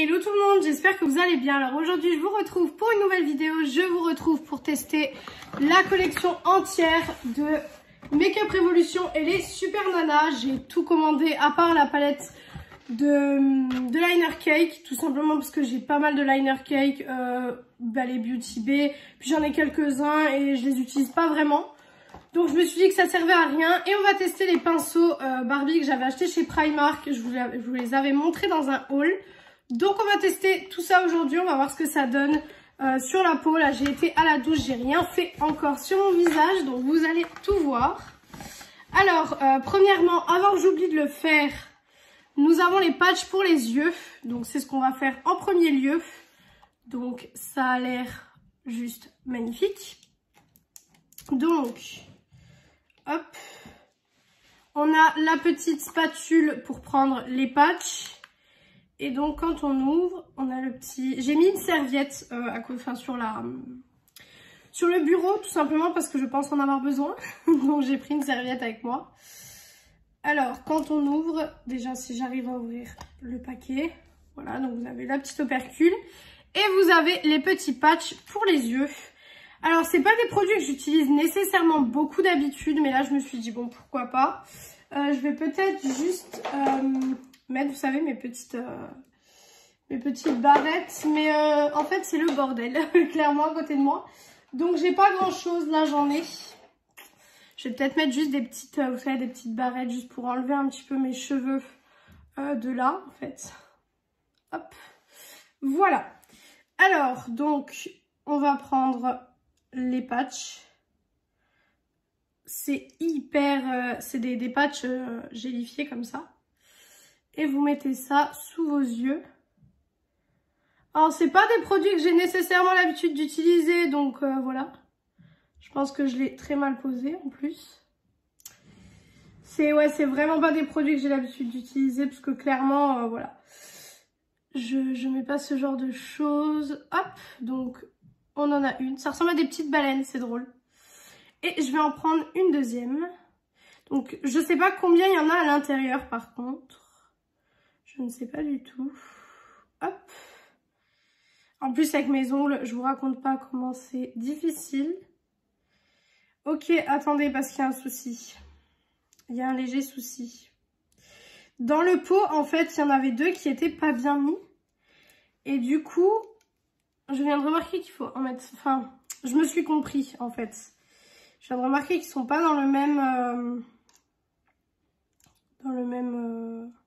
Hello tout le monde, j'espère que vous allez bien. Alors aujourd'hui, je vous retrouve pour une nouvelle vidéo. Je vous retrouve pour tester la collection entière de Makeup Revolution et les Super Nana. J'ai tout commandé à part la palette de, liner cake, tout simplement parce que j'ai pas mal de liner cake, euh, bah, les Beauty Bay, puis j'en ai quelques-uns et je les utilise pas vraiment. Donc je me suis dit que ça servait à rien et on va tester les pinceaux euh, Barbie que j'avais acheté chez Primark. Je vous, je vous les avais montrés dans un haul. Donc on va tester tout ça aujourd'hui, on va voir ce que ça donne euh, sur la peau. Là j'ai été à la douche, j'ai rien fait encore sur mon visage, donc vous allez tout voir. Alors, euh, premièrement, avant que j'oublie de le faire, nous avons les patchs pour les yeux. Donc c'est ce qu'on va faire en premier lieu. Donc ça a l'air juste magnifique. Donc, hop, on a la petite spatule pour prendre les patchs. Et donc quand on ouvre, on a le petit... J'ai mis une serviette euh, enfin, sur la sur le bureau tout simplement parce que je pense en avoir besoin. donc j'ai pris une serviette avec moi. Alors quand on ouvre, déjà si j'arrive à ouvrir le paquet, voilà donc vous avez la petite opercule et vous avez les petits patchs pour les yeux. Alors c'est pas des produits que j'utilise nécessairement beaucoup d'habitude mais là je me suis dit bon pourquoi pas. Euh, je vais peut-être juste euh, mettre, vous savez, mes petites, euh, mes petites barrettes. Mais euh, en fait, c'est le bordel, clairement, à côté de moi. Donc, j'ai pas grand-chose. Là, j'en ai. Je vais peut-être mettre juste des petites, euh, vous savez, des petites barrettes juste pour enlever un petit peu mes cheveux de là, en fait. Hop. Voilà. Alors, donc, on va prendre les patchs. C'est hyper... c'est des, des patchs gélifiés comme ça et vous mettez ça sous vos yeux. Alors, c'est pas des produits que j'ai nécessairement l'habitude d'utiliser, donc euh, voilà. Je pense que je l'ai très mal posé en plus. C'est ouais, c'est vraiment pas des produits que j'ai l'habitude d'utiliser parce que clairement, euh, voilà. Je, je mets pas ce genre de choses. Hop, donc on en a une. Ça ressemble à des petites baleines, c'est drôle. Et je vais en prendre une deuxième. Donc je sais pas combien il y en a à l'intérieur par contre. Je ne sais pas du tout. Hop. En plus, avec mes ongles, je vous raconte pas comment c'est difficile. Ok, attendez, parce qu'il y a un souci. Il y a un léger souci. Dans le pot, en fait, il y en avait deux qui étaient pas bien mis. Et du coup, je viens de remarquer qu'il faut en mettre... Enfin, je me suis compris, en fait. Je viens de remarquer qu'ils sont pas dans le même... Euh, dans le même... Euh,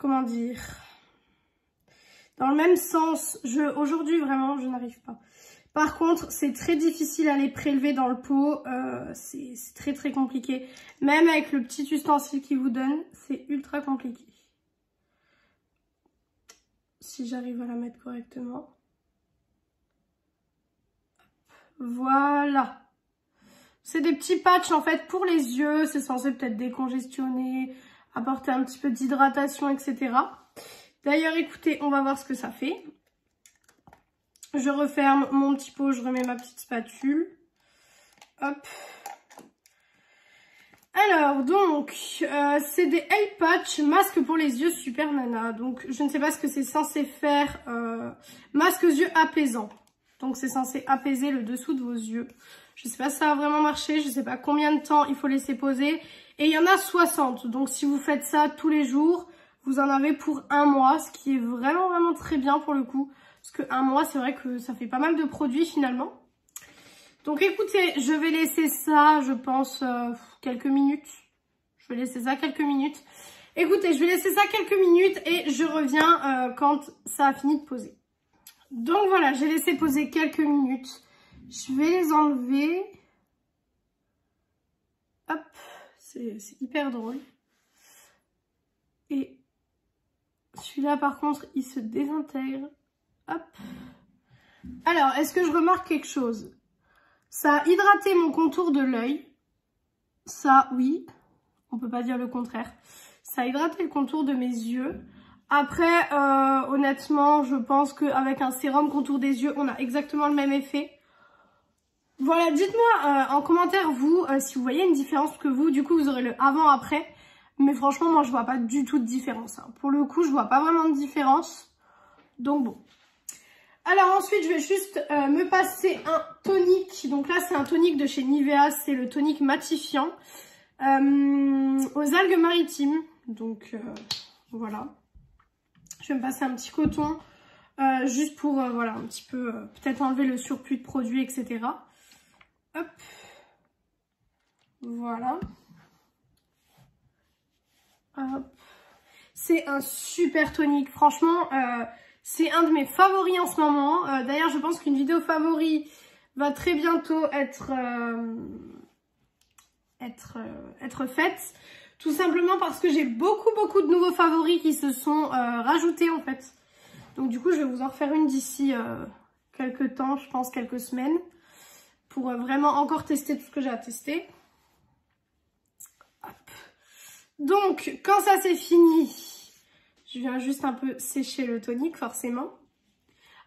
comment dire, dans le même sens. Aujourd'hui, vraiment, je n'arrive pas. Par contre, c'est très difficile à les prélever dans le pot. Euh, c'est très très compliqué. Même avec le petit ustensile qu'il vous donne, c'est ultra compliqué. Si j'arrive à la mettre correctement. Voilà. C'est des petits patchs en fait pour les yeux. C'est censé peut-être décongestionner, apporter un petit peu d'hydratation, etc. D'ailleurs, écoutez, on va voir ce que ça fait. Je referme mon petit pot, je remets ma petite spatule. Hop. Alors, donc, euh, c'est des eye patch, masque pour les yeux super nana. Donc, je ne sais pas ce que c'est censé faire. Euh, masque yeux apaisant. Donc, c'est censé apaiser le dessous de vos yeux. Je ne sais pas si ça a vraiment marché. Je ne sais pas combien de temps il faut laisser poser. Et il y en a 60. Donc si vous faites ça tous les jours, vous en avez pour un mois. Ce qui est vraiment vraiment très bien pour le coup. Parce que un mois, c'est vrai que ça fait pas mal de produits finalement. Donc écoutez, je vais laisser ça, je pense, euh, quelques minutes. Je vais laisser ça quelques minutes. Écoutez, je vais laisser ça quelques minutes et je reviens euh, quand ça a fini de poser. Donc voilà, j'ai laissé poser quelques minutes. Je vais les enlever. Hop. C'est hyper drôle. Et celui-là, par contre, il se désintègre. Hop. Alors, est-ce que je remarque quelque chose? Ça a hydraté mon contour de l'œil. Ça, oui. On peut pas dire le contraire. Ça a hydraté le contour de mes yeux. Après, euh, honnêtement, je pense qu'avec un sérum contour des yeux, on a exactement le même effet. Voilà, dites-moi euh, en commentaire, vous, euh, si vous voyez une différence, que vous, du coup, vous aurez le avant-après. Mais franchement, moi, je vois pas du tout de différence. Hein. Pour le coup, je vois pas vraiment de différence. Donc bon. Alors ensuite, je vais juste euh, me passer un tonique. Donc là, c'est un tonique de chez Nivea. C'est le tonique matifiant aux algues maritimes. Donc voilà. Je vais me passer un petit coton juste pour, voilà, un petit peu, peut-être enlever le surplus de produits, etc. Hop. Voilà. C'est un super tonique. Franchement, c'est un de mes favoris en ce moment. Euh, d'ailleurs, je pense qu'une vidéo favori va très bientôt être, euh, être, euh, être faite. Tout simplement parce que j'ai beaucoup, beaucoup de nouveaux favoris qui se sont rajoutés en fait. Donc du coup, je vais vous en refaire une d'ici quelques temps, je pense quelques semaines. Pour vraiment encore tester tout ce que j'ai à tester. Donc, quand ça c'est fini, je viens juste un peu sécher le tonique, forcément.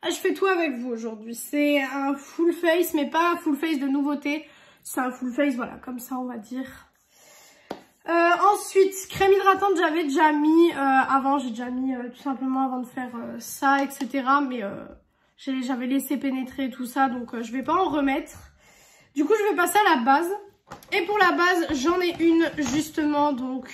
Ah, je fais tout avec vous aujourd'hui. C'est un full face, mais pas un full face de nouveauté. C'est un full face, voilà, comme ça, on va dire. Euh, ensuite, crème hydratante, j'avais déjà mis euh, avant. J'ai déjà mis euh, tout simplement avant de faire ça, etc. Mais j'avais laissé pénétrer tout ça, donc je vais pas en remettre. Du coup, je vais passer à la base. Et pour la base, j'en ai une justement, donc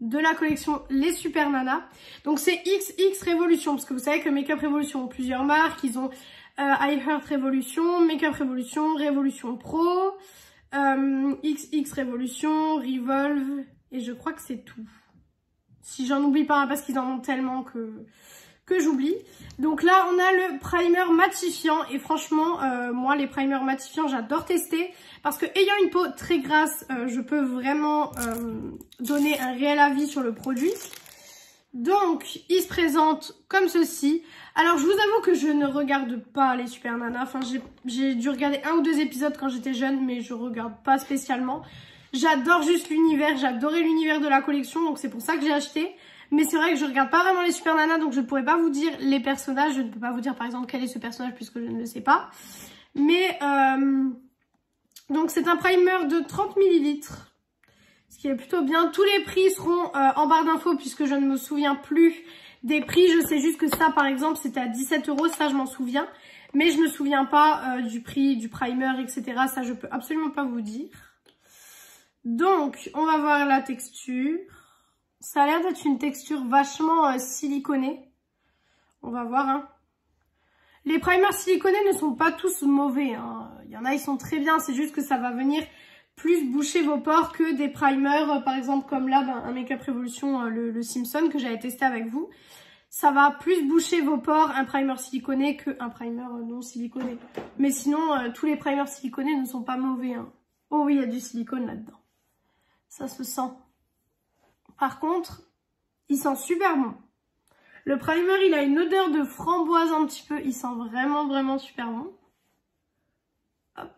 de la collection Les Super Nana. Donc c'est XX Révolution, parce que vous savez que Makeup Révolution ont plusieurs marques. Ils ont euh, I Heart Révolution, Makeup Révolution, Révolution Pro, euh, XX Révolution, Revolve, et je crois que c'est tout. Si j'en oublie pas, parce qu'ils en ont tellement que que j'oublie. Donc là, on a le primer matifiant. Et franchement, euh, moi, les primers matifiants, j'adore tester. Parce que ayant une peau très grasse, euh, je peux vraiment euh, donner un réel avis sur le produit. Donc, il se présente comme ceci. Alors, je vous avoue que je ne regarde pas les Super Nana. Enfin, j'ai dû regarder un ou deux épisodes quand j'étais jeune, mais je regarde pas spécialement. J'adore juste l'univers, j'adorais l'univers de la collection, donc c'est pour ça que j'ai acheté. Mais c'est vrai que je regarde pas vraiment les Super Nana, donc je ne pourrais pas vous dire les personnages. Je ne peux pas vous dire par exemple quel est ce personnage puisque je ne le sais pas. Mais... Euh, donc c'est un primer de 30 ml. Ce qui est plutôt bien. Tous les prix seront euh, en barre d'infos puisque je ne me souviens plus des prix. Je sais juste que ça par exemple c'était à 17 euros. Ça je m'en souviens. Mais je ne me souviens pas euh, du prix du primer etc. Ça je peux absolument pas vous dire. Donc on va voir la texture. Ça a l'air d'être une texture vachement euh, siliconée. On va voir hein. Les primers siliconés ne sont pas tous mauvais. Hein. Il y en a, ils sont très bien. C'est juste que ça va venir plus boucher vos pores que des primers, euh, par exemple comme là, ben, un Make-up Revolution, euh, le, Simpson que j'avais testé avec vous. Ça va plus boucher vos pores, un primer siliconé, qu'un primer non siliconé. Mais sinon, tous les primers siliconés ne sont pas mauvais. Hein. Oh oui, il y a du silicone là-dedans. Ça se sent. Par contre, il sent super bon. Le primer, il a une odeur de framboise un petit peu. Il sent vraiment, vraiment super bon. Hop.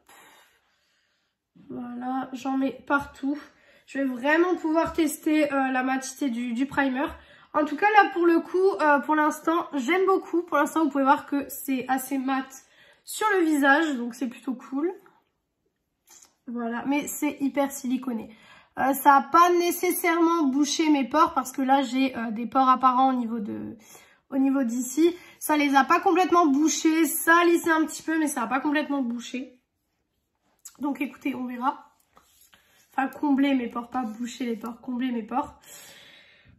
Voilà, j'en mets partout. Je vais vraiment pouvoir tester euh, la matité du, primer. En tout cas, là, pour le coup, euh, pour l'instant, j'aime beaucoup. Pour l'instant, vous pouvez voir que c'est assez mat sur le visage. Donc, c'est plutôt cool. Voilà, mais c'est hyper siliconé. Euh, ça n'a pas nécessairement bouché mes pores parce que là j'ai euh, des pores apparents au niveau de au niveau d'ici. Ça les a pas complètement bouchés, ça lissé un petit peu mais ça n'a pas complètement bouché. Donc écoutez, on verra. Enfin combler mes pores, pas boucher les pores, combler mes pores.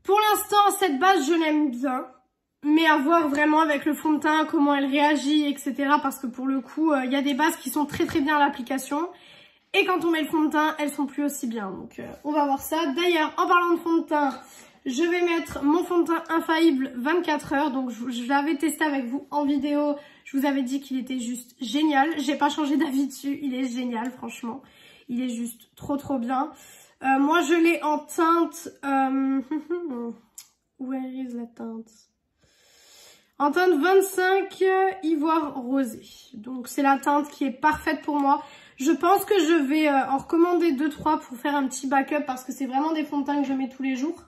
Pour l'instant, cette base je l'aime bien. Mais à voir vraiment avec le fond de teint, comment elle réagit, etc. Parce que pour le coup, euh, il y a des bases qui sont très très bien à l'application. Et quand on met le fond de teint, elles sont plus aussi bien. Donc euh, on va voir ça. D'ailleurs, en parlant de fond de teint, je vais mettre mon fond de teint infaillible 24 heures. Donc je, l'avais testé avec vous en vidéo. Je vous avais dit qu'il était juste génial. J'ai pas changé d'avis dessus. Il est génial, franchement. Il est juste trop trop bien. Euh, moi, je l'ai en teinte... Euh... Where is la teinte? En teinte 25 ivoire rosé. Donc c'est la teinte qui est parfaite pour moi. Je pense que je vais euh, en recommander 2-3 pour faire un petit backup parce que c'est vraiment des fonds de teint que je mets tous les jours.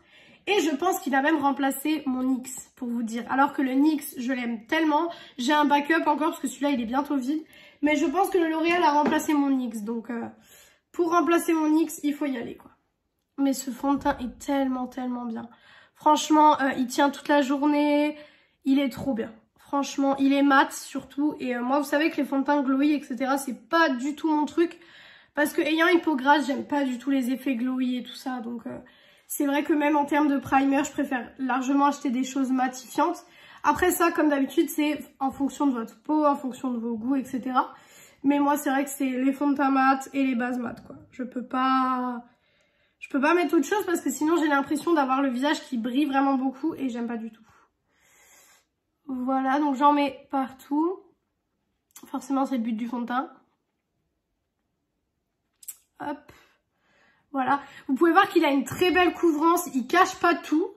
Et je pense qu'il a même remplacé mon NYX pour vous dire. Alors que le NYX, je l'aime tellement. J'ai un backup encore parce que celui-là, il est bientôt vide. Mais je pense que le L'Oréal a remplacé mon NYX. Donc, euh, pour remplacer mon NYX, il faut y aller quoi. Mais ce fond de teint est tellement, tellement bien. Franchement, euh, il tient toute la journée. Il est trop bien. Franchement, il est mat surtout. Et euh, moi, vous savez que les fonds de teint glowy, etc., c'est pas du tout mon truc. Parce que ayant une peau grasse, j'aime pas du tout les effets glowy et tout ça. Donc, euh, c'est vrai que même en termes de primer, je préfère largement acheter des choses matifiantes. Après ça, comme d'habitude, c'est en fonction de votre peau, en fonction de vos goûts, etc. Mais moi, c'est vrai que c'est les fonds de teint mat et les bases mat, quoi. Je peux pas... Je peux pas mettre autre chose parce que sinon, j'ai l'impression d'avoir le visage qui brille vraiment beaucoup et j'aime pas du tout. Voilà, donc j'en mets partout. Forcément, c'est le but du fond de teint. Hop. Voilà. Vous pouvez voir qu'il a une très belle couvrance. Il cache pas tout.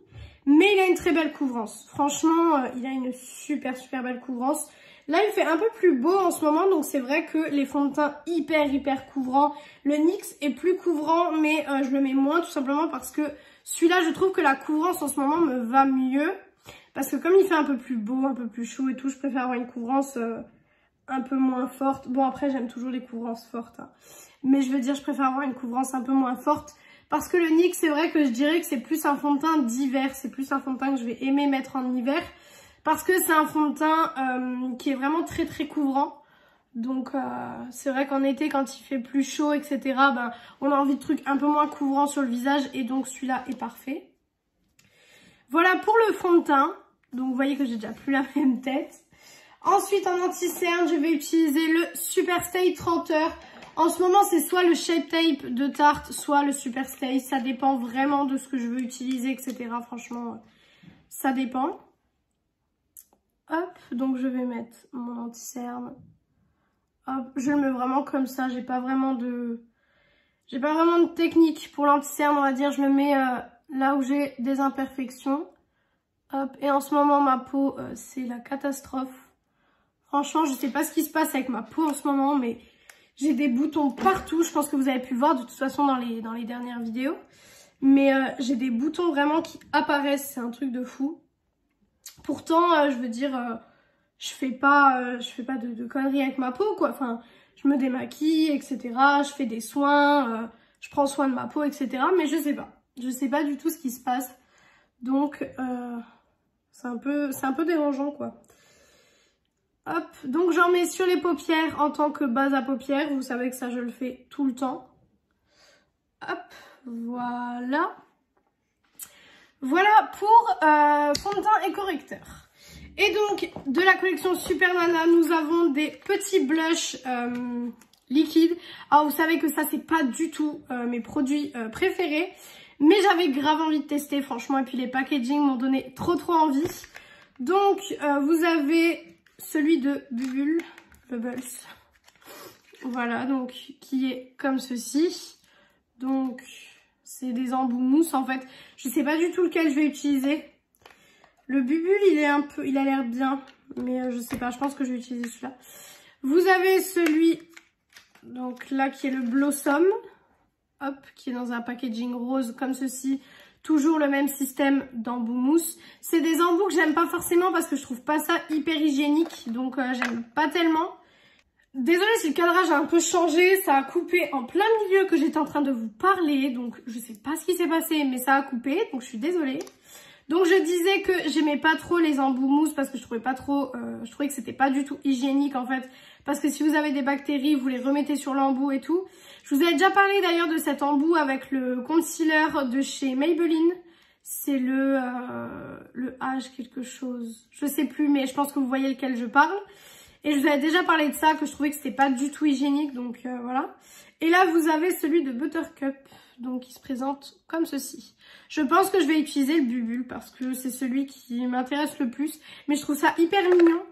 Mais il a une très belle couvrance. Franchement, euh, il a une super, super belle couvrance. Là, il fait un peu plus beau en ce moment. Donc, c'est vrai que les fonds de teint hyper, hyper couvrants. Le NYX est plus couvrant, mais euh, je le mets moins tout simplement parce que celui-là, je trouve que la couvrance en ce moment me va mieux. Parce que comme il fait un peu plus beau, un peu plus chaud et tout, je préfère avoir une couvrance euh, un peu moins forte. Bon, après, j'aime toujours les couvrances fortes. Hein. Mais je veux dire, je préfère avoir une couvrance un peu moins forte. Parce que le NYX, c'est vrai que je dirais que c'est plus un fond de teint d'hiver. C'est plus un fond de teint que je vais aimer mettre en hiver. Parce que c'est un fond de teint euh, qui est vraiment très très couvrant. Donc euh, c'est vrai qu'en été, quand il fait plus chaud, etc., ben, on a envie de trucs un peu moins couvrants sur le visage. Et donc celui-là est parfait. Voilà pour le fond de teint. Donc vous voyez que j'ai déjà plus la même tête. Ensuite, en anti-cerne, je vais utiliser le Super Stay 30 heures. En ce moment, c'est soit le Shape Tape de Tarte, soit le Super Stay. Ça dépend vraiment de ce que je veux utiliser, etc. Franchement, ça dépend. Hop, donc je vais mettre mon anti-cerne. Hop, je le mets vraiment comme ça. J'ai pas vraiment de... J'ai pas vraiment de technique pour l'anti-cerne, on va dire. Je le mets euh, là où j'ai des imperfections. Hop, et en ce moment, ma peau, euh, c'est la catastrophe. Franchement, je sais pas ce qui se passe avec ma peau en ce moment, mais j'ai des boutons partout. Je pense que vous avez pu le voir de toute façon dans les, dans les dernières vidéos. Mais euh, j'ai des boutons vraiment qui apparaissent. C'est un truc de fou. Pourtant, euh, je veux dire, euh, je fais pas, je fais pas de, de, conneries avec ma peau, quoi. Enfin, je me démaquille, etc. Je fais des soins, je prends soin de ma peau, etc. Mais je sais pas. Je sais pas du tout ce qui se passe. Donc, c'est un peu, dérangeant, quoi. Hop, donc j'en mets sur les paupières en tant que base à paupières. Vous savez que ça, je le fais tout le temps. Hop, voilà. Voilà pour euh, fond de teint et correcteur. Et donc, de la collection Super Nana, nous avons des petits blushs euh, liquides. Alors, vous savez que ça, c'est pas du tout euh, mes produits préférés. Mais j'avais grave envie de tester, franchement. Et puis, les packaging m'ont donné trop, trop envie. Donc, euh, vous avez celui de Bubble, Bubbles. Voilà, donc qui est comme ceci. Donc, c'est des embouts mousse en fait. Je sais pas du tout lequel je vais utiliser. Le Bubule, il est un peu, il a l'air bien, mais euh, je sais pas, je pense que je vais utiliser celui-là. Vous avez celui, donc là, qui est le Blossom. Hop, qui est dans un packaging rose comme ceci. Toujours le même système d'embout mousse. C'est des embouts que j'aime pas forcément parce que je trouve pas ça hyper hygiénique. Donc euh, j'aime pas tellement. Désolée si le cadrage a un peu changé. Ça a coupé en plein milieu que j'étais en train de vous parler. Donc je sais pas ce qui s'est passé mais ça a coupé. Donc je suis désolée. Donc je disais que j'aimais pas trop les embouts mousse parce que je trouvais pas trop, euh, je trouvais que c'était pas du tout hygiénique en fait. Parce que si vous avez des bactéries, vous les remettez sur l'embout et tout. Je vous avais déjà parlé d'ailleurs de cet embout avec le concealer de chez Maybelline. C'est le, euh, le H quelque chose. Je sais plus, mais je pense que vous voyez lequel je parle. Et je vous avais déjà parlé de ça, que je trouvais que c'était pas du tout hygiénique, donc euh, voilà. Et là, vous avez celui de Buttercup, donc il se présente comme ceci. Je pense que je vais utiliser le Bubule parce que c'est celui qui m'intéresse le plus. Mais je trouve ça hyper mignon.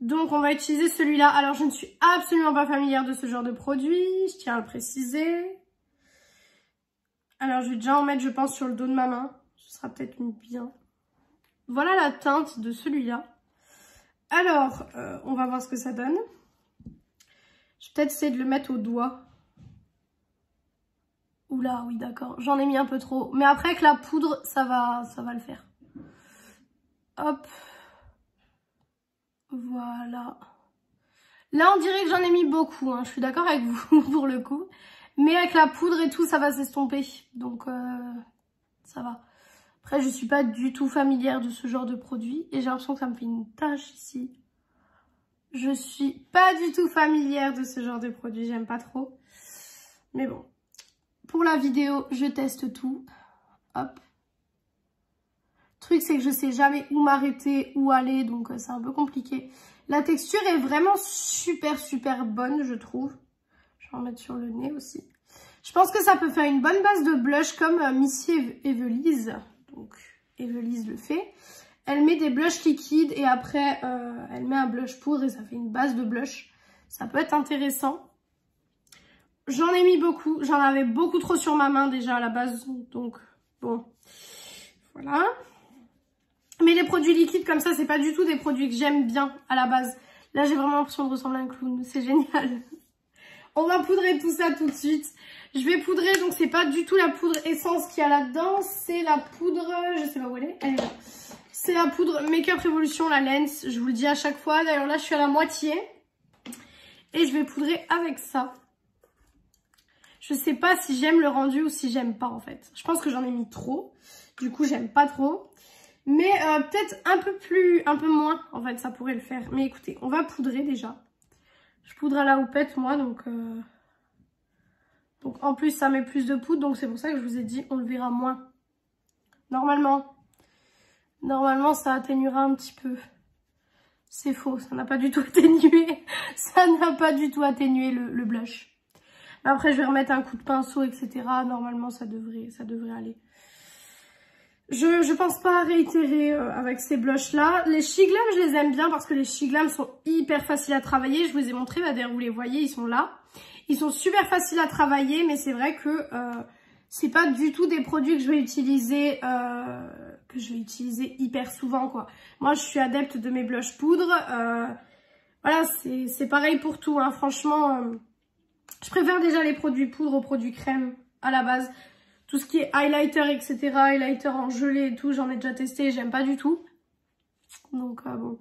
Donc on va utiliser celui-là. Alors je ne suis absolument pas familière de ce genre de produit, je tiens à le préciser. Alors je vais déjà en mettre je pense sur le dos de ma main, ce sera peut-être bien. Voilà la teinte de celui-là. Alors euh, on va voir ce que ça donne. Je vais peut-être essayer de le mettre au doigt. Oula, oui d'accord, j'en ai mis un peu trop. Mais après avec la poudre, ça va, ça va le faire. Hop, voilà. Là, on dirait que j'en ai mis beaucoup. Hein. Je suis d'accord avec vous pour le coup. Mais avec la poudre et tout, ça va s'estomper. Donc, euh, ça va. Après, je suis pas du tout familière de ce genre de produit. Et j'ai l'impression que ça me fait une tache ici. Je suis pas du tout familière de ce genre de produit. J'aime pas trop. Mais bon. Pour la vidéo, je teste tout. Hop. Le truc, c'est que je sais jamais où m'arrêter, où aller. Donc, euh, c'est un peu compliqué. La texture est vraiment super, super bonne, je trouve. Je vais en mettre sur le nez aussi. Je pense que ça peut faire une bonne base de blush comme euh, Missy Evelise. Donc, Evelise le fait. Elle met des blushs liquides et après, euh, elle met un blush poudre et ça fait une base de blush. Ça peut être intéressant. J'en ai mis beaucoup. J'en avais beaucoup trop sur ma main déjà à la base. Donc, bon. Voilà. Mais les produits liquides comme ça, c'est pas du tout des produits que j'aime bien à la base. Là, j'ai vraiment l'impression de ressembler à un clown. C'est génial. On va poudrer tout ça tout de suite. Je vais poudrer, donc c'est pas du tout la poudre essence qu'il y a là-dedans. C'est la poudre, je sais pas où elle est. Elle est là. C'est la poudre Makeup Revolution, la Lens. Je vous le dis à chaque fois. D'ailleurs, là, je suis à la moitié. Et je vais poudrer avec ça. Je sais pas si j'aime le rendu ou si j'aime pas, en fait. Je pense que j'en ai mis trop. Du coup, j'aime pas trop. Mais euh, peut-être un peu plus, un peu moins, en fait, ça pourrait le faire. Mais écoutez, on va poudrer déjà. Je poudre à la houppette, moi, donc... Euh, donc en plus, ça met plus de poudre, donc c'est pour ça que je vous ai dit, on le verra moins. Normalement. Normalement, ça atténuera un petit peu. C'est faux, ça n'a pas du tout atténué. ça n'a pas du tout atténué le, blush. Après, je vais remettre un coup de pinceau, etc. Normalement, ça devrait, ça devrait aller. Je, ne pense pas réitérer euh, avec ces blushs-là. Les Shiglam, je les aime bien parce que les Shiglam sont hyper faciles à travailler. Je vous ai montré, bah, d'ailleurs, vous les voyez, ils sont là. Ils sont super faciles à travailler, mais c'est vrai que euh, c'est pas du tout des produits que je vais utiliser euh, que je vais utiliser hyper souvent quoi. Moi je suis adepte de mes blush poudre. Euh, voilà, c'est pareil pour tout. Hein. Franchement, euh, je préfère déjà les produits poudre aux produits crème à la base. Tout ce qui est highlighter, etc. Highlighter en gelée et tout, j'en ai déjà testé j'aime pas du tout. Donc bon.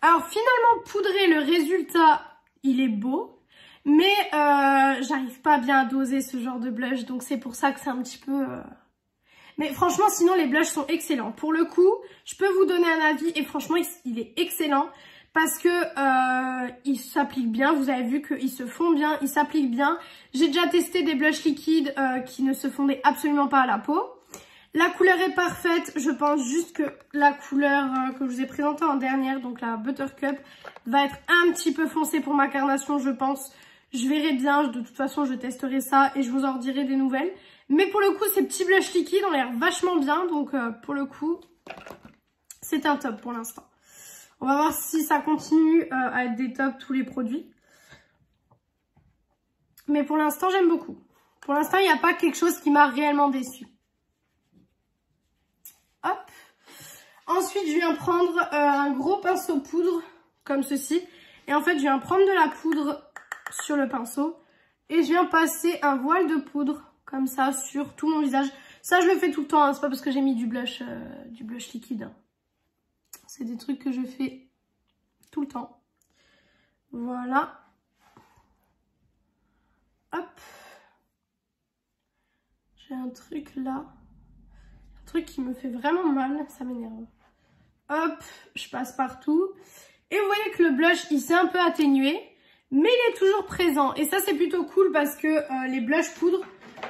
Alors finalement, poudrer, le résultat, il est beau. Mais euh, j'arrive pas bien à doser ce genre de blush, donc c'est pour ça que c'est un petit peu... Euh, mais franchement, sinon les blushs sont excellents. Pour le coup, je peux vous donner un avis et franchement, il, est excellent parce que euh, il s'applique bien. Vous avez vu qu'ils se font bien, ils s'appliquent bien. J'ai déjà testé des blushs liquides euh, qui ne se fondaient absolument pas à la peau. La couleur est parfaite. Je pense juste que la couleur euh, que je vous ai présentée en dernière, donc la Buttercup, va être un petit peu foncée pour ma carnation, je pense. Je verrai bien, de toute façon je testerai ça et je vous en redirai des nouvelles. Mais pour le coup, ces petits blushs liquides ont l'air vachement bien. Donc euh, pour le coup, c'est un top pour l'instant. On va voir si ça continue euh, à être des tops tous les produits. Mais pour l'instant, j'aime beaucoup. Pour l'instant, il n'y a pas quelque chose qui m'a réellement déçu. Hop. Ensuite, je viens prendre euh, un gros pinceau poudre, comme ceci. Et en fait, je viens prendre de la poudre sur le pinceau. Et je viens passer un voile de poudre comme ça sur tout mon visage. Ça, je le fais tout le temps, hein. c'est pas parce que j'ai mis du blush, euh, du blush liquide. C'est des trucs que je fais tout le temps. Voilà. Hop. J'ai un truc là. Un truc qui me fait vraiment mal, ça m'énerve. Hop, je passe partout. Et vous voyez que le blush, il s'est un peu atténué mais il est toujours présent. Et ça, c'est plutôt cool parce que euh, les blushs poudre,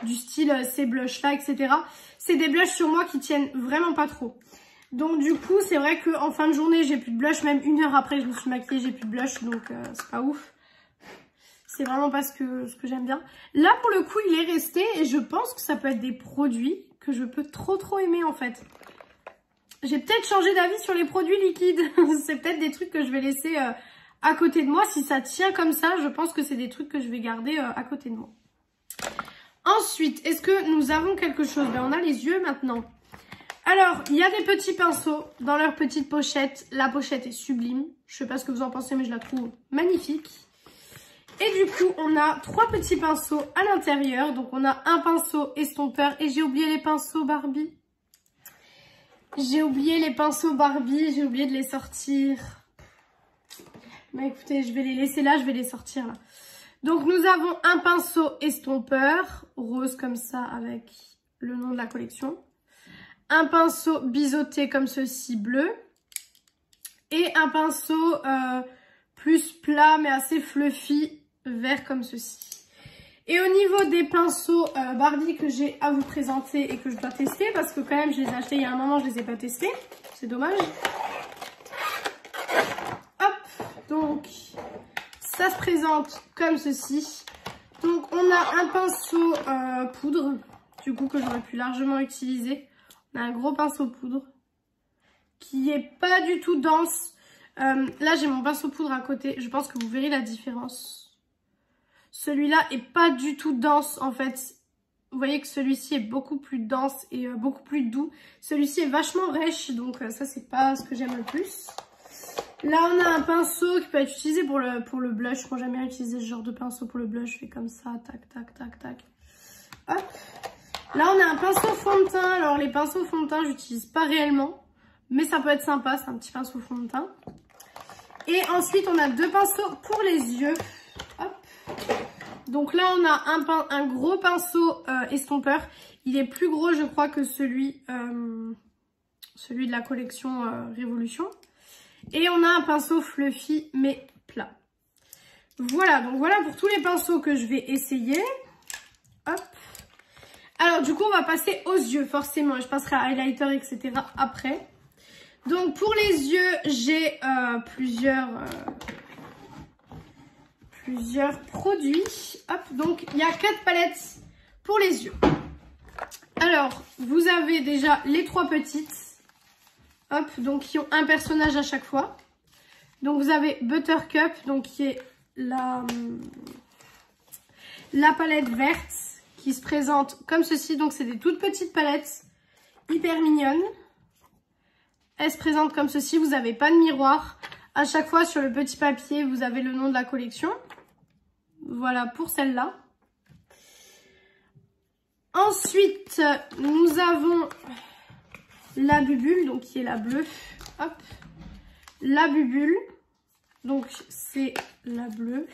du style euh, ces blushs là, etc., c'est des blushs sur moi qui tiennent vraiment pas trop. Donc du coup, c'est vrai qu'en fin de journée, j'ai plus de blush. Même une heure après, je me suis maquillée, j'ai plus de blush. Donc euh, c'est pas ouf. C'est vraiment pas ce que, ce que j'aime bien. Là, pour le coup, il est resté. Et je pense que ça peut être des produits que je peux trop trop aimer en fait. J'ai peut-être changé d'avis sur les produits liquides. c'est peut-être des trucs que je vais laisser à côté de moi. Si ça tient comme ça, je pense que c'est des trucs que je vais garder euh, à côté de moi. Ensuite, est-ce que nous avons quelque chose? Ben, On a les yeux maintenant. Alors, il y a des petits pinceaux dans leur petite pochette. La pochette est sublime. Je sais pas ce que vous en pensez, mais je la trouve magnifique. Et du coup, on a trois petits pinceaux à l'intérieur. Donc, on a un pinceau estompeur. Et j'ai oublié les pinceaux Barbie. J'ai oublié les pinceaux Barbie. J'ai oublié de les sortir. Bah écoutez, je vais les laisser là, je vais les sortir là. Donc nous avons un pinceau estompeur, rose comme ça avec le nom de la collection. Un pinceau biseauté comme ceci, bleu. Et un pinceau euh, plus plat mais assez fluffy, vert comme ceci. Et au niveau des pinceaux euh, que j'ai à vous présenter et que je dois tester, parce que quand même je les ai achetés il y a un moment, je les ai pas testés, c'est dommage. Hop, donc ça se présente comme ceci. Donc on a un pinceau euh, poudre, du coup que j'aurais pu largement utiliser. On a un gros pinceau poudre qui est pas du tout dense. Euh, là j'ai mon pinceau poudre à côté, je pense que vous verrez la différence. Celui-là est pas du tout dense en fait. Vous voyez que celui-ci est beaucoup plus dense et euh, beaucoup plus doux. Celui-ci est vachement rêche, donc euh, ça c'est pas ce que j'aime le plus. Là on a un pinceau qui peut être utilisé pour le, pour le blush. Moi j'aime bien utiliser ce genre de pinceau pour le blush. Je fais comme ça, tac, tac, tac, tac. Hop. Là on a un pinceau fond de teint. Alors les pinceaux fond de teint j'utilise pas réellement. Mais ça peut être sympa, c'est un petit pinceau fond de teint. Et ensuite on a deux pinceaux pour les yeux. Donc là, on a un, gros pinceau euh, estompeur. Il est plus gros, je crois, que celui, euh, de la collection euh, Révolution. Et on a un pinceau fluffy, mais plat. Voilà, donc voilà pour tous les pinceaux que je vais essayer. Hop. Alors, du coup, on va passer aux yeux, forcément. Je passerai à highlighter, etc. après. Donc, pour les yeux, j'ai plusieurs plusieurs produits. Hop, donc il y a quatre palettes pour les yeux. Alors, vous avez déjà les trois petites. Hop, donc qui ont un personnage à chaque fois. Donc vous avez Buttercup, donc qui est la, la palette verte qui se présente comme ceci. Donc c'est des toutes petites palettes hyper mignonnes. Elle se présente comme ceci, vous n'avez pas de miroir. À chaque fois sur le petit papier, vous avez le nom de la collection. Voilà pour celle-là. Ensuite, nous avons la bubule, donc qui est la bleue. Hop. La bubule, donc c'est la bleue.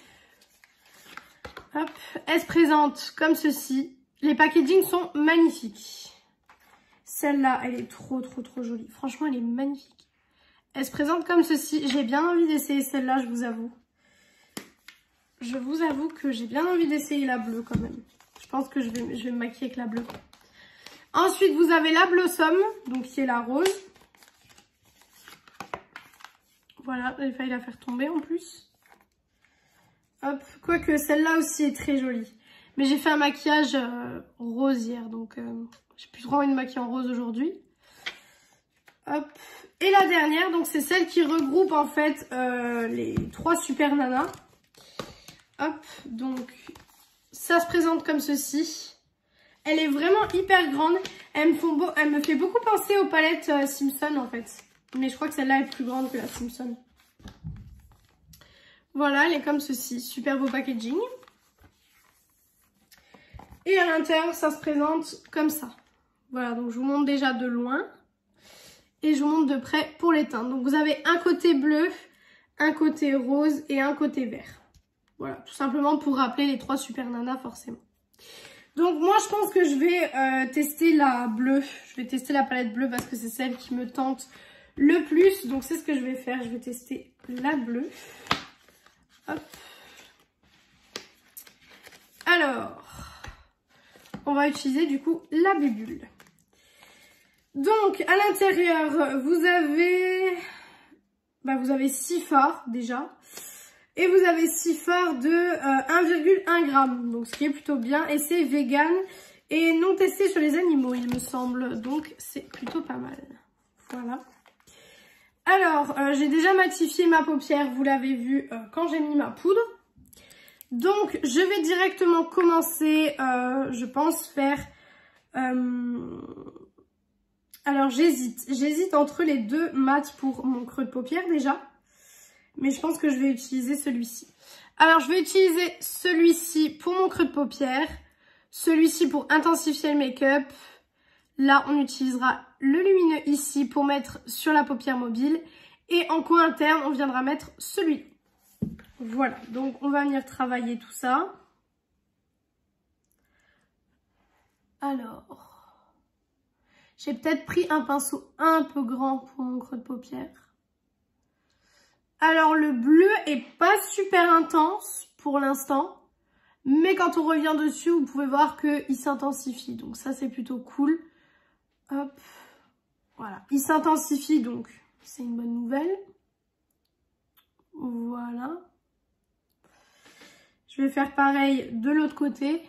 Hop. Elle se présente comme ceci. Les packagings sont magnifiques. Celle-là, elle est trop, trop, trop jolie. Franchement, elle est magnifique. Elle se présente comme ceci. J'ai bien envie d'essayer celle-là, je vous avoue je vous avoue que j'ai bien envie d'essayer la bleue quand même. Je pense que je vais, me maquiller avec la bleue. Ensuite, vous avez la Blossom, donc qui est la rose. Voilà, il failli la faire tomber en plus. Hop, quoique celle-là aussi est très jolie. Mais j'ai fait un maquillage euh, rose hier, donc euh, j'ai plus trop envie de en rose aujourd'hui. Hop, et la dernière, donc c'est celle qui regroupe en fait euh, les trois super nanas. Hop, donc ça se présente comme ceci. Elle est vraiment hyper grande. Elle me, elle me fait beaucoup penser aux palettes euh, Simpson en fait. Mais je crois que celle-là est plus grande que la Simpson. Voilà, elle est comme ceci. Super beau packaging. Et à l'intérieur, ça se présente comme ça. Voilà, donc je vous montre déjà de loin. Et je vous montre de près pour les teintes. Donc vous avez un côté bleu, un côté rose et un côté vert. Voilà, tout simplement pour rappeler les trois super nanas forcément. Donc moi je pense que je vais euh, tester la bleue. Je vais tester la palette bleue parce que c'est celle qui me tente le plus. Donc c'est ce que je vais faire. Je vais tester la bleue. Alors, on va utiliser du coup la bubule. Donc à l'intérieur, vous avez, bah, vous avez six fards déjà. Et vous avez 6 fards de 1,1 euh, g, donc ce qui est plutôt bien. Et c'est vegan et non testé sur les animaux, il me semble. Donc c'est plutôt pas mal. Voilà. Alors, euh, j'ai déjà matifié ma paupière, vous l'avez vu euh, quand j'ai mis ma poudre. Donc, je vais directement commencer, je pense, faire... alors, j'hésite. J'hésite entre les deux mats pour mon creux de paupière déjà mais je pense que je vais utiliser celui-ci. Alors, je vais utiliser celui-ci pour mon creux de paupière, celui-ci pour intensifier le make-up. Là, on utilisera le lumineux ici pour mettre sur la paupière mobile. Et en coin interne, on viendra mettre celui Voilà, donc on va venir travailler tout ça. Alors, j'ai peut-être pris un pinceau un peu grand pour mon creux de paupière. Alors le bleu est pas super intense pour l'instant. Mais quand on revient dessus, vous pouvez voir qu'il s'intensifie. Donc ça, c'est plutôt cool. Hop. Il s'intensifie, donc c'est une bonne nouvelle. Voilà. Je vais faire pareil de l'autre côté.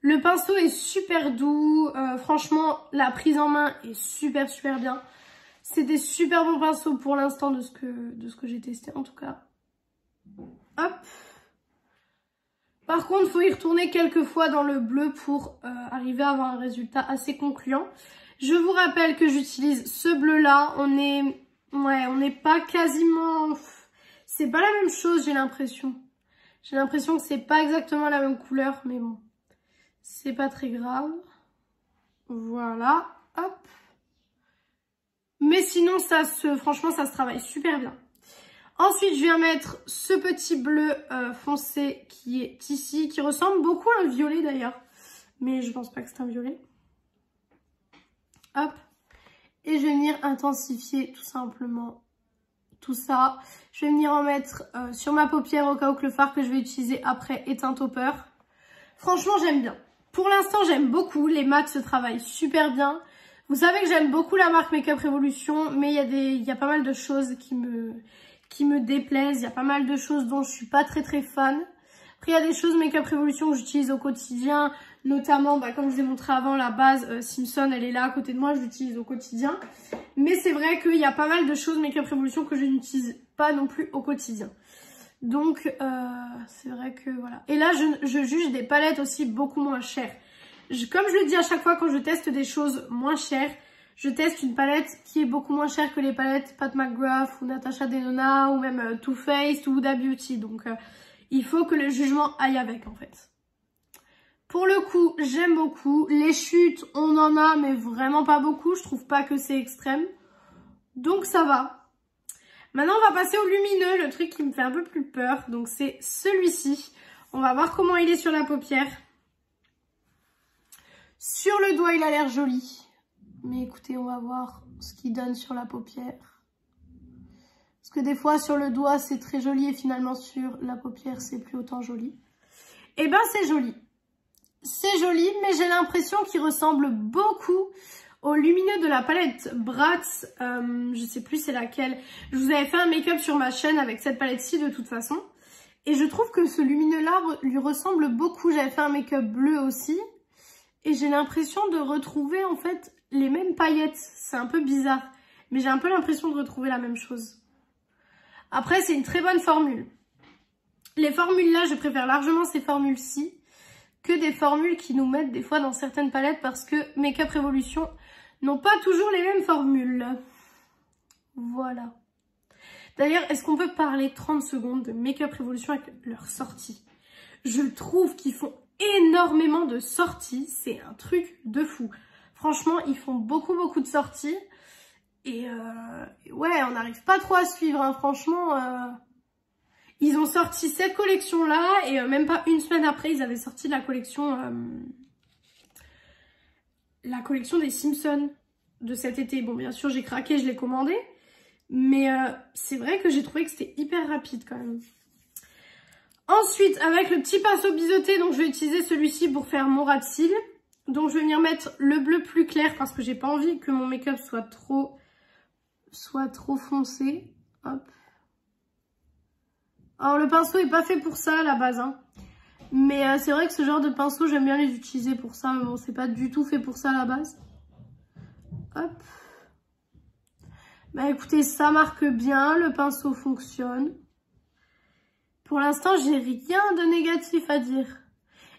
Le pinceau est super doux. Euh, franchement, la prise en main est super, super bien. C'est des super bons pinceaux pour l'instant de ce que, de ce que j'ai testé en tout cas. Hop. Par contre, il faut y retourner quelques fois dans le bleu pour euh, arriver à avoir un résultat assez concluant. Je vous rappelle que j'utilise ce bleu-là. On est, ouais, on n'est pas quasiment... C'est pas la même chose, j'ai l'impression. J'ai l'impression que c'est pas exactement la même couleur, mais bon. C'est pas très grave. Voilà, hop. Mais sinon, ça se, franchement, ça se travaille super bien. Ensuite, je viens mettre ce petit bleu euh, foncé qui est ici, qui ressemble beaucoup à un violet d'ailleurs. Mais je pense pas que c'est un violet. Et je vais venir intensifier tout simplement tout ça. Je vais venir en mettre euh, sur ma paupière au cas où que le fard que je vais utiliser après est un topper. Franchement, j'aime bien. Pour l'instant, j'aime beaucoup. Les mats se travaillent super bien. Vous savez que j'aime beaucoup la marque Makeup Revolution, mais il y, a y a pas mal de choses qui me, qui me déplaisent. Il y a pas mal de choses dont je suis pas très très fan. Après, il y a des choses Makeup Revolution que j'utilise au quotidien, notamment, bah, comme je vous ai montré avant, la base euh, Simpson, elle est là à côté de moi, je l'utilise au quotidien. Mais c'est vrai qu'il y a pas mal de choses Makeup Revolution que je n'utilise pas non plus au quotidien. Donc, euh, c'est vrai que voilà. Et là, je, juge des palettes aussi beaucoup moins chères. Comme je le dis à chaque fois quand je teste des choses moins chères, je teste une palette qui est beaucoup moins chère que les palettes Pat McGrath ou Natasha Denona ou même euh, Too Faced ou Huda Beauty. Donc, il faut que le jugement aille avec en fait. Pour le coup, j'aime beaucoup. Les chutes, on en a, mais vraiment pas beaucoup. Je trouve pas que c'est extrême. Donc ça va. Maintenant, on va passer au lumineux, le truc qui me fait un peu plus peur. Donc c'est celui-ci. On va voir comment il est sur la paupière. Sur le doigt, il a l'air joli. Mais écoutez, on va voir ce qu'il donne sur la paupière. Parce que des fois, sur le doigt, c'est très joli et finalement, sur la paupière, c'est plus autant joli. Eh ben, c'est joli. C'est joli, mais j'ai l'impression qu'il ressemble beaucoup au lumineux de la palette Bratz. Euh, je sais plus c'est laquelle. Je vous avais fait un make-up sur ma chaîne avec cette palette-ci de toute façon. Et je trouve que ce lumineux-là lui ressemble beaucoup. J'avais fait un make-up bleu aussi. Et j'ai l'impression de retrouver en fait les mêmes paillettes. C'est un peu bizarre. Mais j'ai un peu l'impression de retrouver la même chose. Après, c'est une très bonne formule. Les formules là, je préfère largement ces formules-ci que des formules qui nous mettent des fois dans certaines palettes parce que Makeup Revolution n'ont pas toujours les mêmes formules. Voilà. D'ailleurs, est-ce qu'on peut parler 30 secondes de Makeup Revolution avec leur sortie? Je trouve qu'ils font énormément de sorties. C'est un truc de fou. Franchement, ils font beaucoup, beaucoup de sorties. Et euh, ouais, on n'arrive pas trop à suivre. Hein. Franchement, euh, ils ont sorti cette collection-là. Et euh, même pas une semaine après, ils avaient sorti la collection... la collection des Simpsons de cet été. Bon, bien sûr, j'ai craqué, je l'ai commandé. Mais c'est vrai que j'ai trouvé que c'était hyper rapide quand même. Ensuite, avec le petit pinceau biseauté, donc je vais utiliser celui-ci pour faire mon rat de cils. Donc je vais venir mettre le bleu plus clair parce que j'ai pas envie que mon make-up soit trop, soit trop foncé. Hop. Alors le pinceau est pas fait pour ça à la base. Hein. Mais euh, c'est vrai que ce genre de pinceau, j'aime bien les utiliser pour ça. Mais bon, c'est pas du tout fait pour ça à la base. Hop. Bah écoutez, ça marque bien. Le pinceau fonctionne. Pour l'instant, j'ai rien de négatif à dire.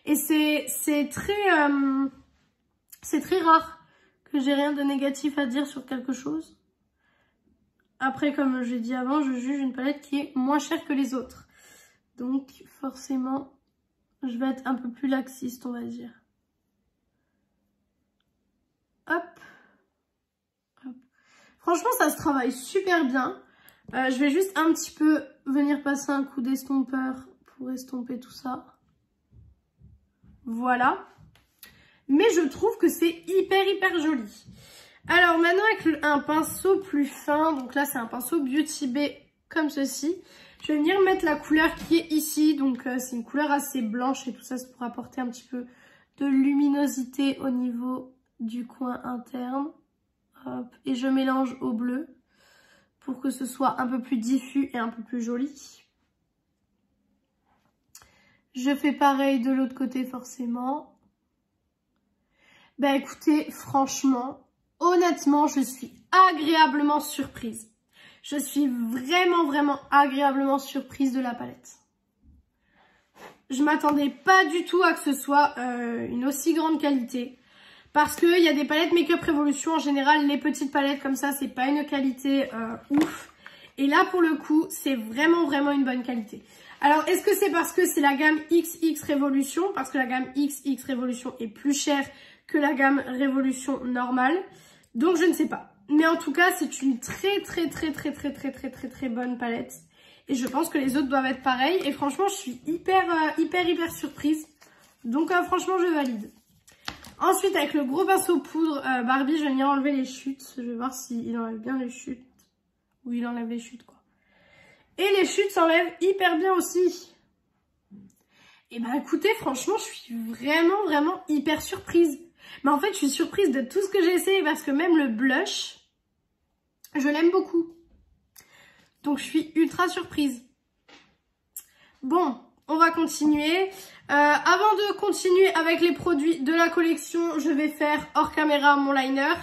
Et c'est très, euh, c'est très rare que j'ai rien de négatif à dire sur quelque chose. Après, comme j'ai dit avant, je juge une palette qui est moins chère que les autres. Donc, forcément, je vais être un peu plus laxiste, on va dire. Hop. Franchement, ça se travaille super bien. Euh, je vais juste un petit peu venir passer un coup d'estompeur pour estomper tout ça. Voilà. Mais je trouve que c'est hyper hyper joli. Alors maintenant avec un pinceau plus fin, donc là c'est un pinceau Beauty Bay comme ceci. Je vais venir mettre la couleur qui est ici, donc euh, c'est une couleur assez blanche et tout ça c'est pour apporter un petit peu de luminosité au niveau du coin interne. Hop. Et je mélange au bleu pour que ce soit un peu plus diffus et un peu plus joli. Je fais pareil de l'autre côté forcément. Ben écoutez, franchement, honnêtement, je suis agréablement surprise. Je suis vraiment, vraiment agréablement surprise de la palette. Je m'attendais pas du tout à que ce soit euh, une aussi grande qualité. Parce qu'il y a des palettes Make-up Revolution, en général, les petites palettes comme ça, c'est pas une qualité euh, ouf. Et là, pour le coup, c'est vraiment, vraiment une bonne qualité. Alors, est-ce que c'est parce que c'est la gamme XX Revolution? Parce que la gamme XX Revolution est plus chère que la gamme Révolution normale. Donc je ne sais pas. Mais en tout cas, c'est une très très très très très très très très très bonne palette. Et je pense que les autres doivent être pareils. Et franchement, je suis hyper euh, hyper hyper surprise. Donc euh, franchement, je valide. Ensuite, avec le gros pinceau poudre euh, Barbie, je vais venir enlever les chutes. Je vais voir s'il enlève bien les chutes. Ou il enlève les chutes, quoi. Et les chutes s'enlèvent hyper bien aussi. Et ben écoutez, franchement, je suis vraiment, vraiment hyper surprise. Mais en fait, je suis surprise de tout ce que j'ai essayé parce que même le blush, je l'aime beaucoup. Donc, je suis ultra surprise. Bon, on va continuer. Euh, avant de continuer avec les produits de la collection, je vais faire hors caméra mon liner.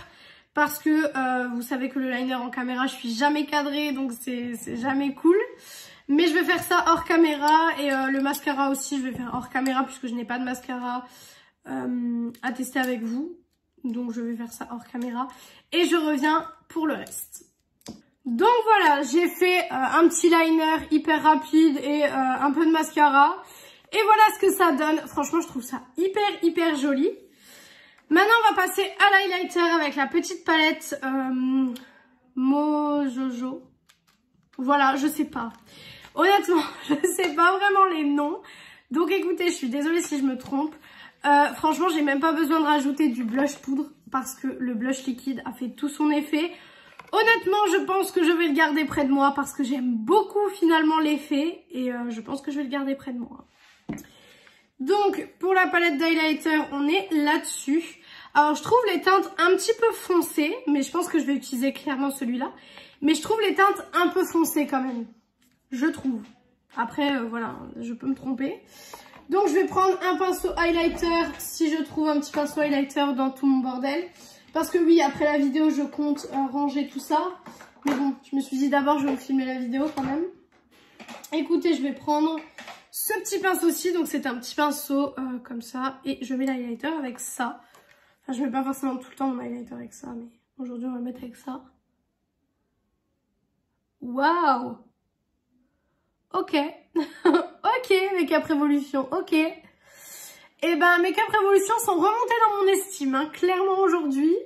Parce que euh, vous savez que le liner en caméra, je suis jamais cadrée, donc c'est jamais cool. Mais je vais faire ça hors caméra et euh, le mascara aussi, je vais faire hors caméra puisque je n'ai pas de mascara euh, à tester avec vous. Donc je vais faire ça hors caméra. Et je reviens pour le reste. Donc voilà, j'ai fait euh, un petit liner hyper rapide et euh, un peu de mascara. Et voilà ce que ça donne. Franchement, je trouve ça hyper, hyper joli. Maintenant, on va passer à l'highlighter avec la petite palette euh, Mojojo. Voilà, je sais pas. Honnêtement, je sais pas vraiment les noms. Donc écoutez, je suis désolée si je me trompe. Euh, franchement, j'ai même pas besoin de rajouter du blush poudre parce que le blush liquide a fait tout son effet. Honnêtement, je pense que je vais le garder près de moi parce que j'aime beaucoup finalement l'effet et euh, je pense que je vais le garder près de moi. Donc, pour la palette d'highlighter, on est là-dessus. Alors, je trouve les teintes un petit peu foncées, mais je pense que je vais utiliser clairement celui-là. Mais je trouve les teintes un peu foncées quand même. Je trouve. Après, euh, voilà, je peux me tromper. Donc je vais prendre un pinceau highlighter si je trouve un petit pinceau highlighter dans tout mon bordel. Parce que oui, après la vidéo, je compte euh, ranger tout ça. Mais bon, je me suis dit d'abord, je vais vous filmer la vidéo quand même. Écoutez, je vais prendre ce petit pinceau-ci. Donc c'est un petit pinceau euh, comme ça. Et je mets l'highlighter avec ça. Enfin, je mets pas forcément tout le temps mon highlighter avec ça. Mais aujourd'hui, on va le mettre avec ça. Waouh Ok Ok, Make-up Révolution, ok. Et eh ben, Make-up Révolution sont remontés dans mon estime, hein, clairement aujourd'hui.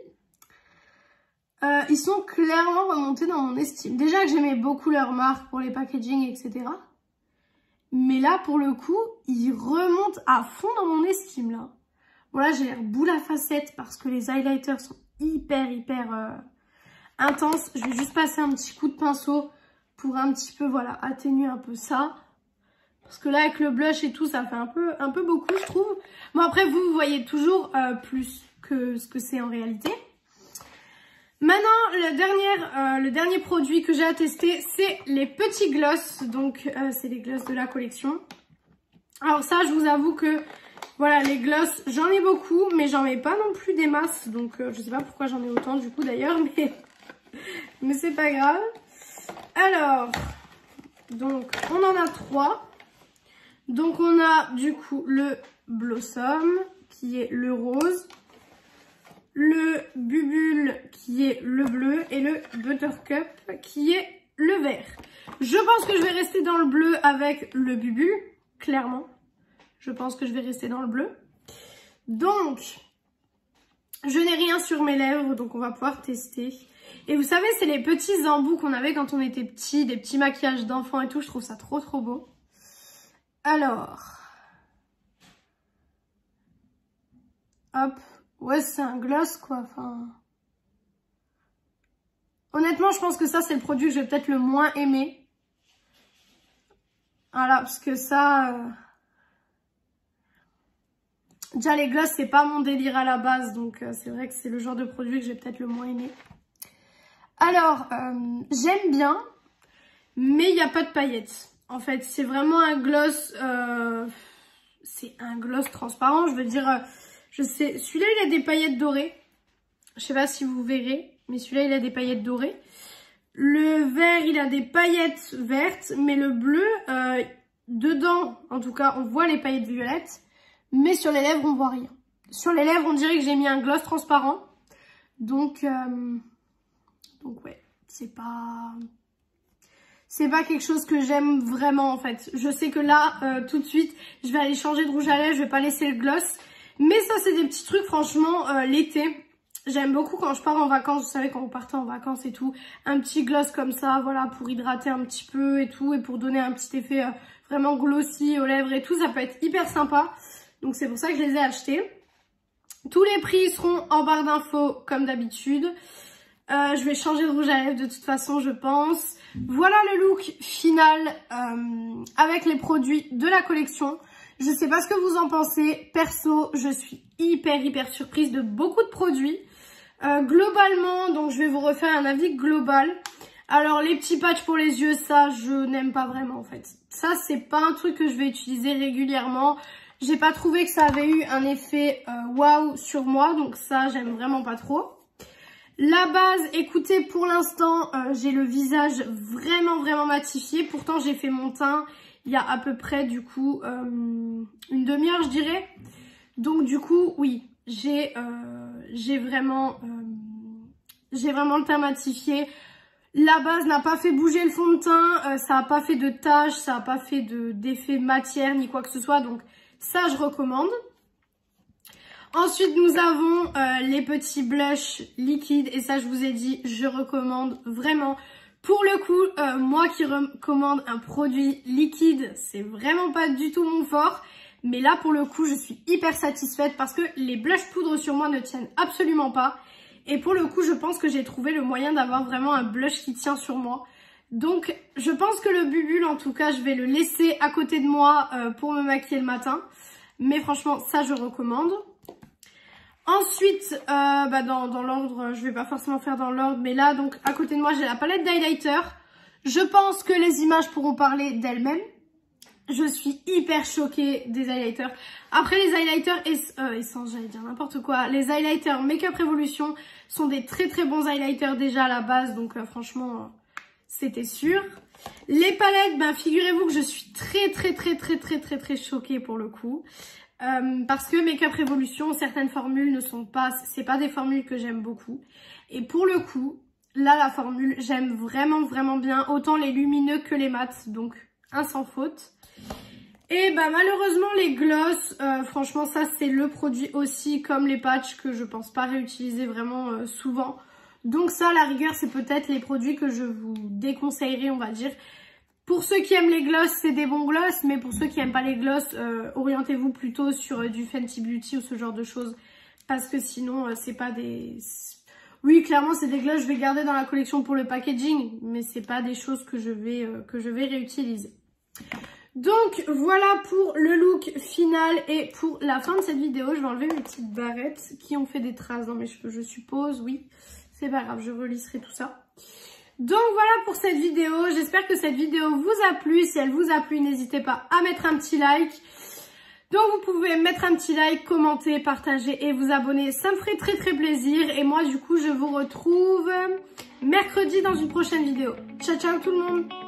Euh, ils sont clairement remontés dans mon estime. Déjà que j'aimais beaucoup leur marque pour les packaging, etc. Mais là, pour le coup, ils remontent à fond dans mon estime, là. Bon, là, j'ai l'air boule à facettes parce que les highlighters sont hyper, hyper euh, intenses. Je vais juste passer un petit coup de pinceau pour un petit peu, voilà, atténuer un peu ça. Parce que là, avec le blush et tout, ça fait un peu, un peu beaucoup, je trouve. Bon, après, vous, voyez toujours euh, plus que ce que c'est en réalité. Maintenant, le dernier, euh, produit que j'ai à tester, c'est les petits gloss. Donc, euh, c'est les gloss de la collection. Alors ça, je vous avoue que, voilà, les gloss, j'en ai beaucoup, mais j'en ai pas non plus des masses. Donc, je sais pas pourquoi j'en ai autant, du coup, d'ailleurs, mais, mais c'est pas grave. Alors, donc, on en a trois. Donc on a du coup le Blossom qui est le rose, le Bubule qui est le bleu et le Buttercup qui est le vert. Je pense que je vais rester dans le bleu avec le Bubule, clairement. Je pense que je vais rester dans le bleu. Donc, je n'ai rien sur mes lèvres, donc on va pouvoir tester. Et vous savez, c'est les petits embouts qu'on avait quand on était petit, des petits maquillages d'enfants et tout. Je trouve ça trop trop beau. Alors. Hop. Ouais, c'est un gloss quoi. Honnêtement, je pense que ça, c'est le produit que je vais peut-être le moins aimer. Voilà, parce que ça... Euh, déjà, les gloss, c'est pas mon délire à la base. Donc, euh, c'est vrai que c'est le genre de produit que j'ai peut-être le moins aimé. Alors, euh, j'aime bien, mais il n'y a pas de paillettes. En fait, c'est vraiment un gloss... c'est un gloss transparent. Je veux dire, je sais... Celui-là, il a des paillettes dorées. Je sais pas si vous verrez. Mais celui-là, il a des paillettes dorées. Le vert, il a des paillettes vertes. Mais le bleu, euh, dedans, en tout cas, on voit les paillettes violettes. Mais sur les lèvres, on voit rien. Sur les lèvres, on dirait que j'ai mis un gloss transparent. Donc, euh, donc ouais, c'est pas... C'est pas quelque chose que j'aime vraiment en fait. Je sais que là, euh, tout de suite, je vais aller changer de rouge à lèvres, je vais pas laisser le gloss. Mais ça, c'est des petits trucs, franchement, l'été, J'aime beaucoup quand je pars en vacances, vous savez quand vous partez en vacances et tout, un petit gloss comme ça, voilà, pour hydrater un petit peu et tout, et pour donner un petit effet euh, vraiment glossy aux lèvres et tout, ça peut être hyper sympa. Donc c'est pour ça que je les ai achetés. Tous les prix seront en barre d'infos comme d'habitude. Euh, je vais changer de rouge à lèvres de toute façon, je pense. Voilà le look final euh, avec les produits de la collection. Je sais pas ce que vous en pensez. Perso, je suis hyper hyper surprise de beaucoup de produits. Euh, globalement, donc je vais vous refaire un avis global. Alors les petits patchs pour les yeux, ça je n'aime pas vraiment en fait. Ça c'est pas un truc que je vais utiliser régulièrement. J'ai pas trouvé que ça avait eu un effet waouh sur moi, donc ça j'aime vraiment pas trop. La base, écoutez, pour l'instant, euh, j'ai le visage vraiment, vraiment matifié. Pourtant, j'ai fait mon teint il y a à peu près, du coup, une demi-heure, je dirais. Donc, du coup, oui, j'ai j'ai vraiment, euh, j'ai vraiment le teint matifié. La base n'a pas fait bouger le fond de teint, euh, ça n'a pas fait de taches, ça n'a pas fait d'effet matière ni quoi que ce soit. Donc ça, je recommande. Ensuite, nous avons euh, les petits blushs liquides. Et ça, je vous ai dit, je recommande vraiment. Pour le coup, moi qui recommande un produit liquide, c'est vraiment pas du tout mon fort. Mais là, pour le coup, je suis hyper satisfaite parce que les blush poudre sur moi ne tiennent absolument pas. Et pour le coup, je pense que j'ai trouvé le moyen d'avoir vraiment un blush qui tient sur moi. Donc, je pense que le bubule, en tout cas, je vais le laisser à côté de moi euh, pour me maquiller le matin. Mais franchement, ça, je recommande. Ensuite, euh, bah dans, dans l'ordre, je vais pas forcément faire dans l'ordre, mais là, donc, à côté de moi, j'ai la palette d'highlighter. Je pense que les images pourront parler d'elles-mêmes. Je suis hyper choquée des highlighters. Après, les highlighters euh, essence, j'allais dire n'importe quoi. Les highlighters Makeup Revolution sont des très très bons highlighters déjà à la base. Donc euh, franchement, c'était sûr. Les palettes, ben figurez-vous que je suis très très très très très très très choquée pour le coup. Euh, parce que Makeup Revolution, certaines formules ne sont pas... C'est pas des formules que j'aime beaucoup. Et pour le coup, là la formule, j'aime vraiment vraiment bien. Autant les lumineux que les mats. Donc un sans faute. Et bah malheureusement les gloss, euh, franchement ça c'est le produit aussi comme les patchs que je pense pas réutiliser vraiment euh, souvent. Donc ça la rigueur c'est peut-être les produits que je vous déconseillerais on va dire. Pour ceux qui aiment les gloss c'est des bons gloss mais pour ceux qui aiment pas les gloss euh, orientez-vous plutôt sur du Fenty Beauty ou ce genre de choses. Parce que sinon c'est pas des... Oui clairement c'est des gloss je vais garder dans la collection pour le packaging mais c'est pas des choses que je vais, que je vais réutiliser. Donc voilà pour le look final et pour la fin de cette vidéo. Je vais enlever mes petites barrettes qui ont fait des traces dans mes cheveux, je suppose. Oui, c'est pas grave, je relisserai tout ça. Donc voilà pour cette vidéo. J'espère que cette vidéo vous a plu. Si elle vous a plu, n'hésitez pas à mettre un petit like. Donc vous pouvez mettre un petit like, commenter, partager et vous abonner. Ça me ferait très très plaisir. Et moi du coup je vous retrouve mercredi dans une prochaine vidéo. Ciao ciao tout le monde